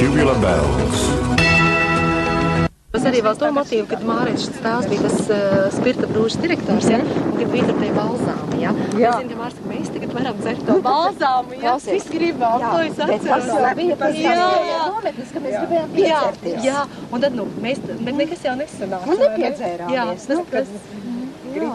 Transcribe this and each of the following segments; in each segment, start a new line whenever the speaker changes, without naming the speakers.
Labels.
Es arī vēl to motīvu, kad Mārēčs tēvs bija tas uh, spirta brūžas direktors, ja, un kad bija tie balzāmi, ja.
Jā.
Zinu, ka saka, mēs tagad varam dzert to balzāmu, ja.
Klausies.
Viss gribam, to es
tas
atceros.
jau bija tas
Jā.
nometnes, ka mēs gribējām
Jā,
piecerties.
jā, un tad, nu, mēs, bet nekas jau nesanāca.
Un
ne?
nepiedzērāmies,
Jā,
nu,
tas, kad,
Jā.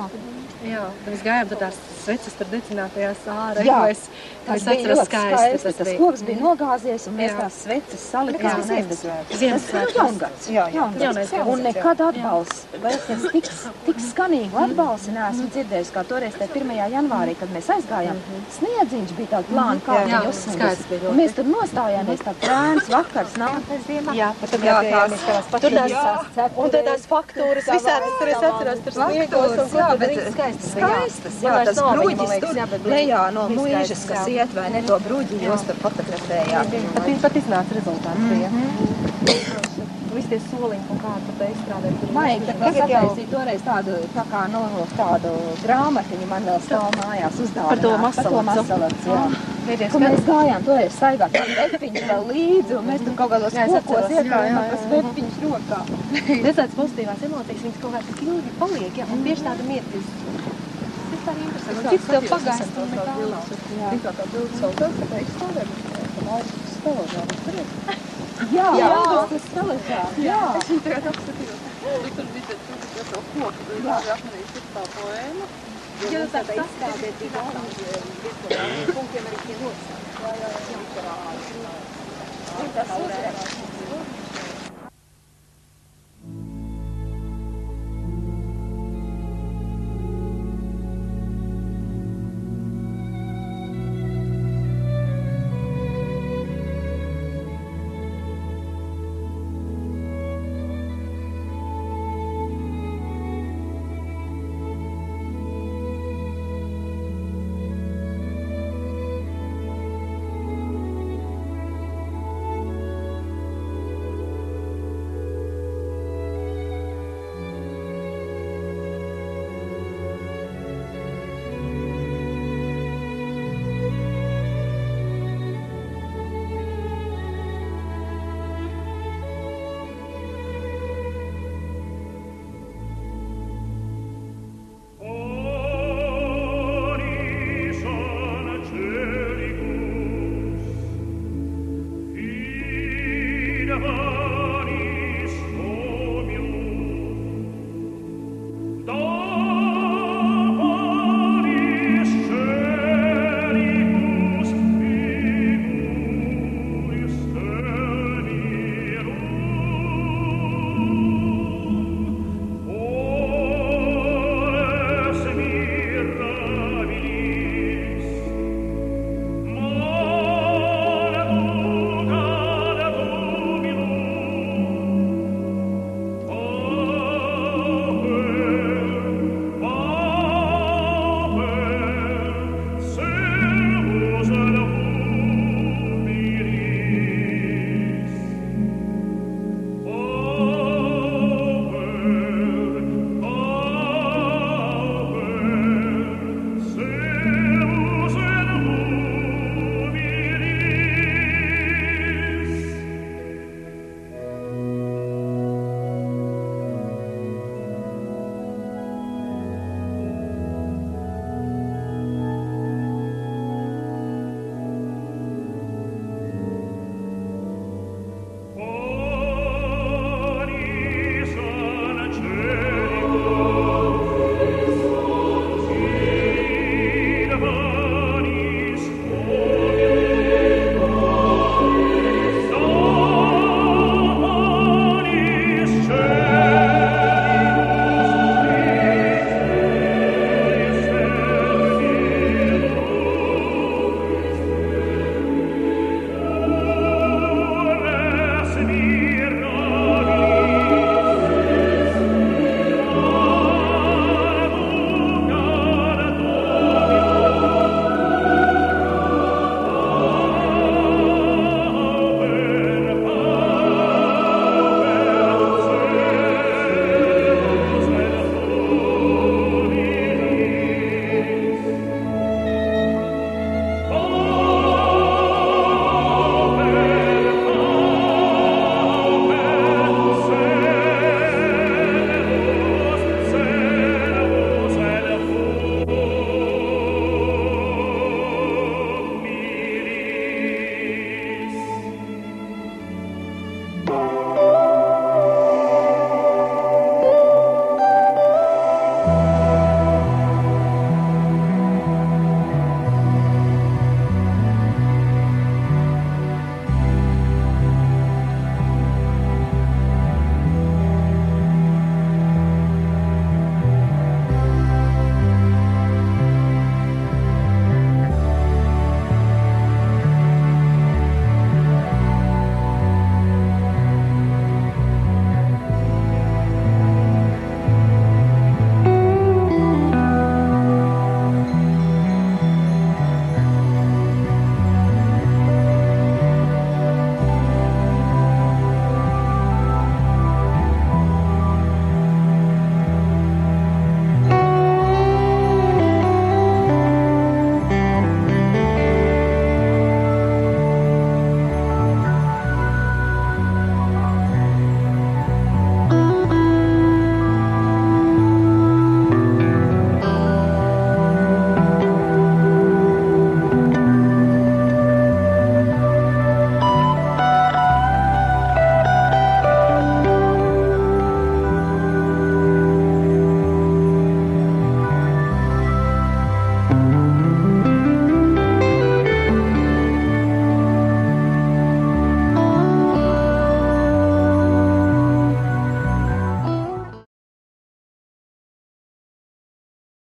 Jā, mēs gājām tad tās sveces tur dedzinātajās ārā,
Jā.
jo es,
Tas
es
bija ļoti
skaisti,
skaisti.
Tas
Tas koks bija nogāzies, un mēs
Jā.
tās sveces salikām.
Jā.
aizdedzējām.
Ziemassvētku.
Tas ir jaungads.
Jā, jā.
Jaunais gads,
Un
jā.
nekad atbalsts, vai es tik, tik skanīgu atbalstu neesmu dzirdējusi, kā toreiz te 1. janvārī, kad mēs aizgājām. Sniedziņš bija tāds plāns, kā
Jā.
Un mēs tur nostājāmies, tā prēns vakars, nākamais ziemā.
Jā, bet tad jātās, tur tās, un tad tās faktūras visādas, tur es atceros, tur sniegos, un
jā,
kur tad skaistas
skaistas, jā,
vairs
tas bruģis tur
jā,
lejā no mūžas, kas
jā.
iet, vai ne, to bruģi jūs tur fotografējāt.
Pat, pat iznāca rezultāts bija. Visi tie soliņi un kā tur te izstrādāt. tur
Maigi, kas attaisīja toreiz tādu, tā kā, nu, tādu grāmatiņu man vēl stāv mājās uzdāvināt.
Par to
Par to
masalacu.
masalacu, jā.
Pēdējais
Ka mēs gājām toreiz staigāt ar vepiņu vēl līdzi, un mēs tur kaut kādos
es
kokos iekājām tas
jā.
vepiņš rokā.
Tas tāds pozitīvās emocijas, viņas kaut kā tik ilgi paliek, jā, un tieši tāda mierklis. Tas tā interesanti. Cik tev pagaist un nekā nav.
Tikā tā bildes vēl tad, kad izstāvēm, ka Mārcis stāvā.
Jā, jā, tas stalečā. Jā,
Viņa tagad apskatījos. Tu tur bija tur bija to koku, arī atmanīji tur tā poēma.
Jā, tā tā izstādē bija galīgi punktiem arī tie nosaukt.